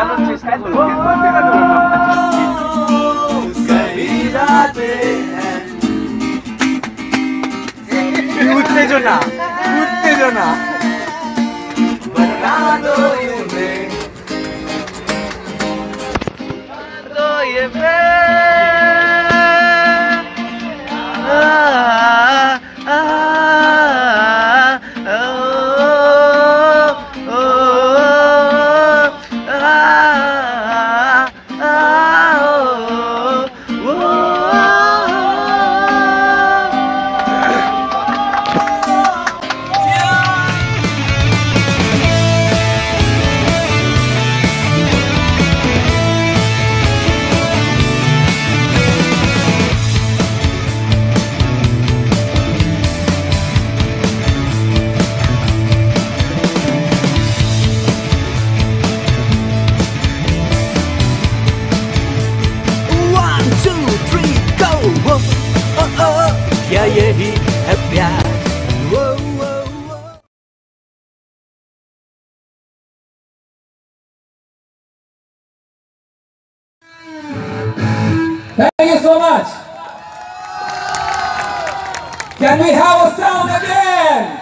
আমাকে বাজানোর চেষ্টা করছে উত্তেজনা উত্তেজনা One, क्या यही है प्यार वो, वो, वो। Thank you so much. Can we have a sound again?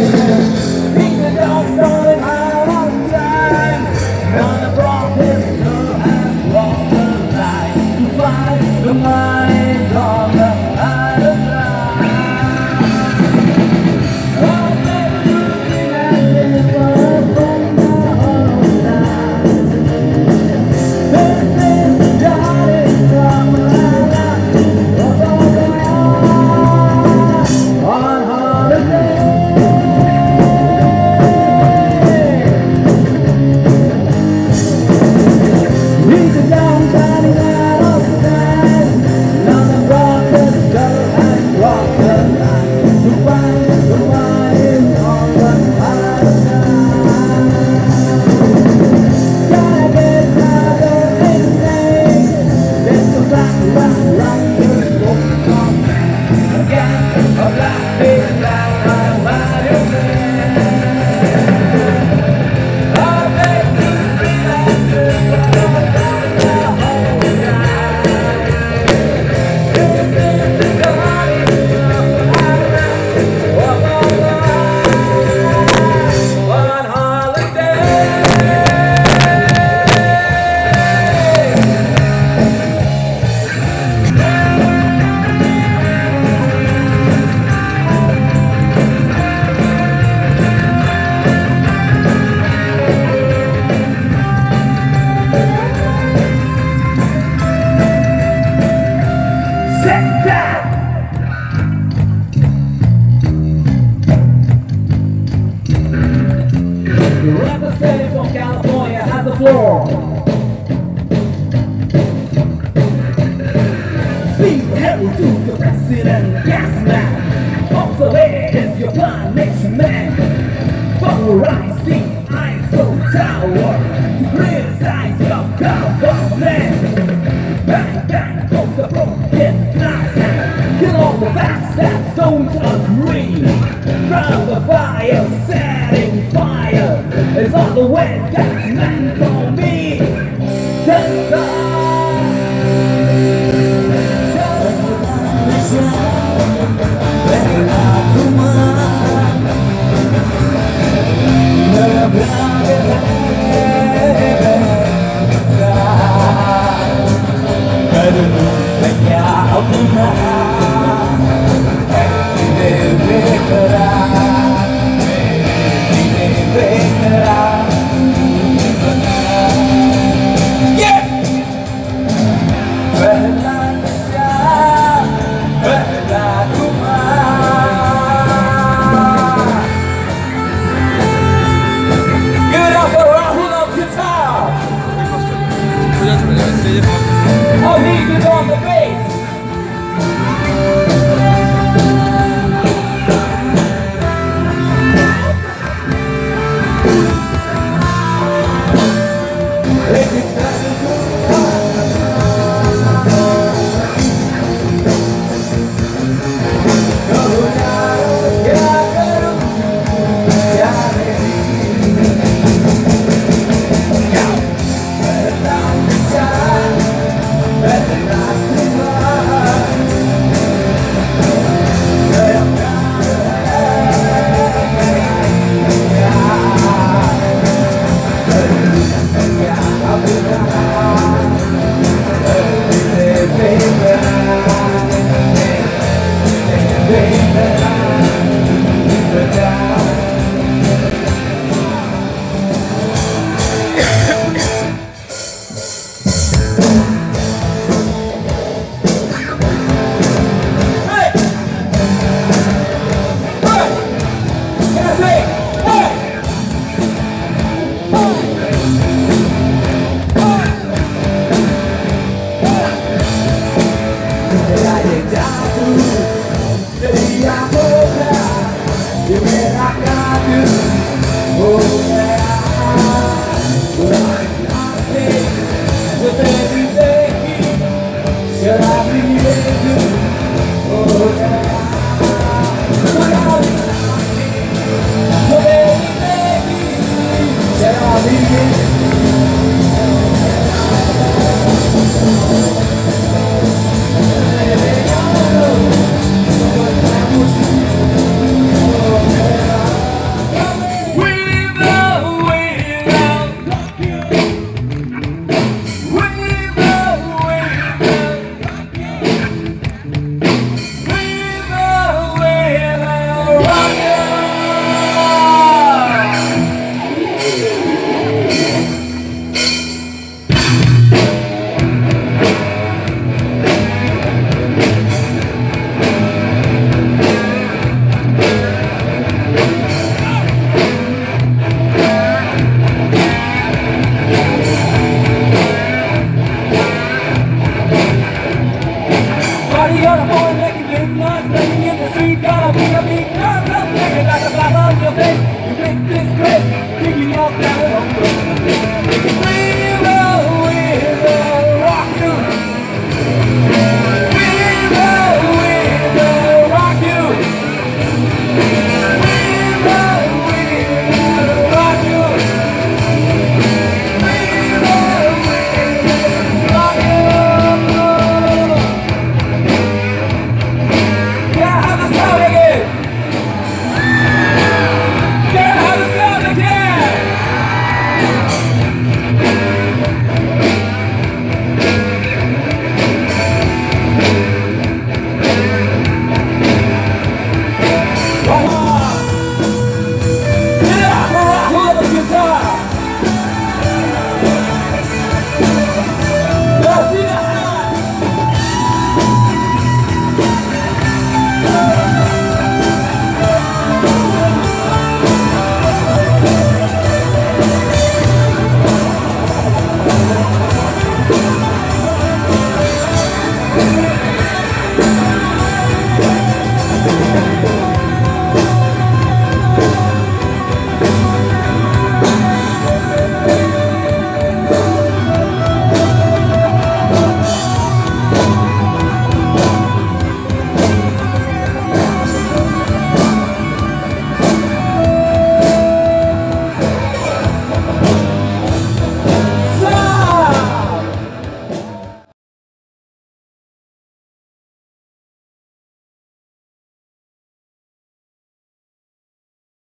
Representative president, gas man. Also, is your nation man. Polarized the Eiffel Tower to criticize your government. Bang, bang, goes the broken glass. Kill all the facts that don't agree. Drown the fire, setting fire. It's all the way that's meant for Yeah, I'm not. I do. Oh, yeah.